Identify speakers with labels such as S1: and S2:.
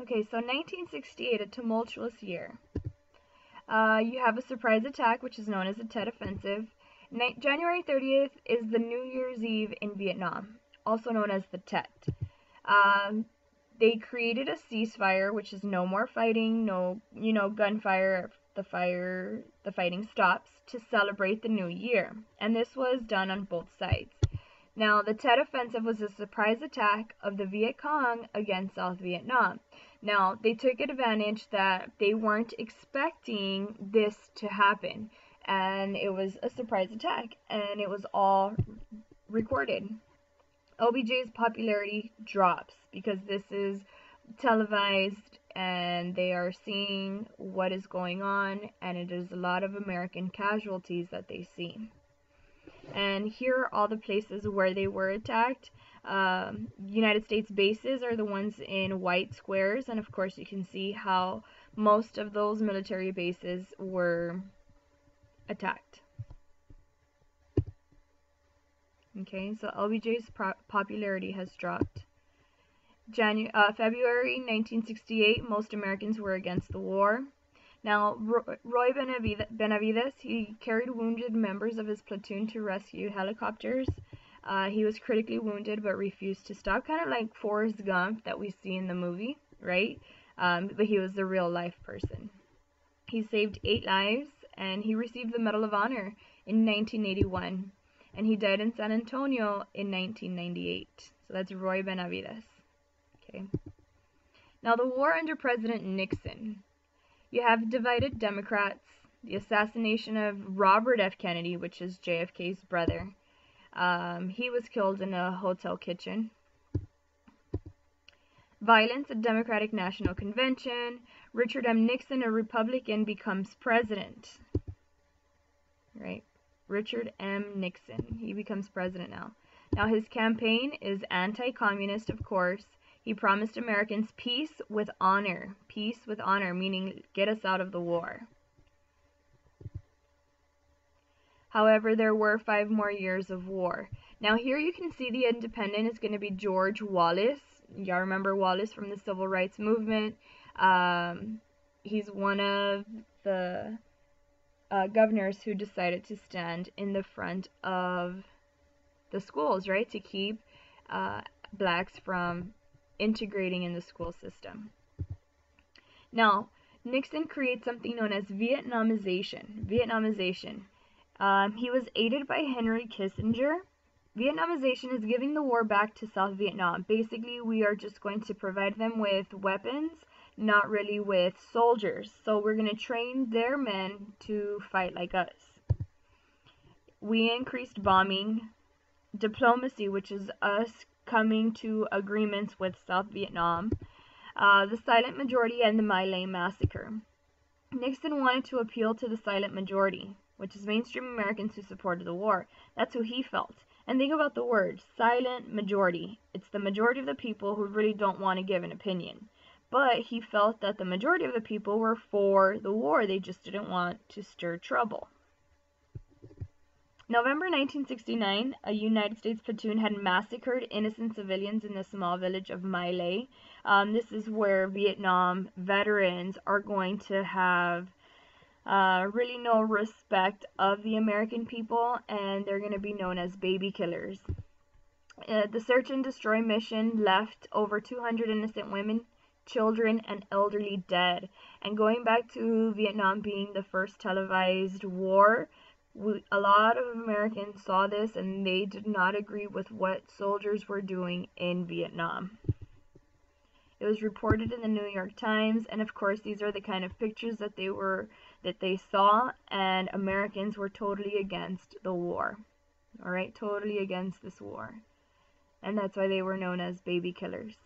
S1: Okay, so 1968, a tumultuous year. Uh, you have a surprise attack, which is known as the Tet Offensive. Ni- January 30th is the New Year's Eve in Vietnam, also known as the Tet. Um, they created a ceasefire, which is no more fighting, no, you know, gunfire. The fire, the fighting stops to celebrate the new year, and this was done on both sides. Now, the Tet Offensive was a surprise attack of the Viet Cong against South Vietnam. Now, they took advantage that they weren't expecting this to happen, and it was a surprise attack, and it was all recorded. LBJ's popularity drops because this is televised and they are seeing what is going on, and it is a lot of American casualties that they see. And here are all the places where they were attacked. Um, United States bases are the ones in white squares, and of course, you can see how most of those military bases were attacked. Okay, so LBJ's popularity has dropped. January, uh, February 1968, most Americans were against the war. Now, Roy Benavidez, he carried wounded members of his platoon to rescue helicopters. Uh, he was critically wounded but refused to stop, kind of like Forrest Gump that we see in the movie, right? Um, but he was a real life person. He saved eight lives and he received the Medal of Honor in 1981. And he died in San Antonio in 1998. So that's Roy Benavidez. Okay. Now, the war under President Nixon. You have divided Democrats, the assassination of Robert F. Kennedy, which is JFK's brother. Um, he was killed in a hotel kitchen. Violence at Democratic National Convention. Richard M. Nixon, a Republican, becomes president. Right? Richard M. Nixon. He becomes president now. Now, his campaign is anti communist, of course. He promised Americans peace with honor. Peace with honor, meaning get us out of the war. However, there were five more years of war. Now, here you can see the independent is going to be George Wallace. Y'all remember Wallace from the Civil Rights Movement. Um, he's one of the uh, governors who decided to stand in the front of the schools, right, to keep uh, blacks from integrating in the school system. Now, Nixon creates something known as Vietnamization. Vietnamization. Um, he was aided by Henry Kissinger. Vietnamization is giving the war back to South Vietnam. Basically, we are just going to provide them with weapons, not really with soldiers. So we're going to train their men to fight like us. We increased bombing, diplomacy, which is us coming to agreements with South Vietnam, uh, the silent majority, and the My Lai massacre. Nixon wanted to appeal to the silent majority, which is mainstream Americans who supported the war. That's who he felt. And think about the word silent majority. It's the majority of the people who really don't want to give an opinion. But he felt that the majority of the people were for the war, they just didn't want to stir trouble. November 1969, a United States platoon had massacred innocent civilians in the small village of My Lai. Um, this is where Vietnam veterans are going to have uh, really no respect of the American people, and they're going to be known as baby killers. Uh, the search and destroy mission left over 200 innocent women, children, and elderly dead. And going back to Vietnam being the first televised war, we, a lot of Americans saw this and they did not agree with what soldiers were doing in Vietnam. It was reported in the New York Times, and of course, these are the kind of pictures that they were that they saw, and Americans were totally against the war. All right, totally against this war, and that's why they were known as baby killers.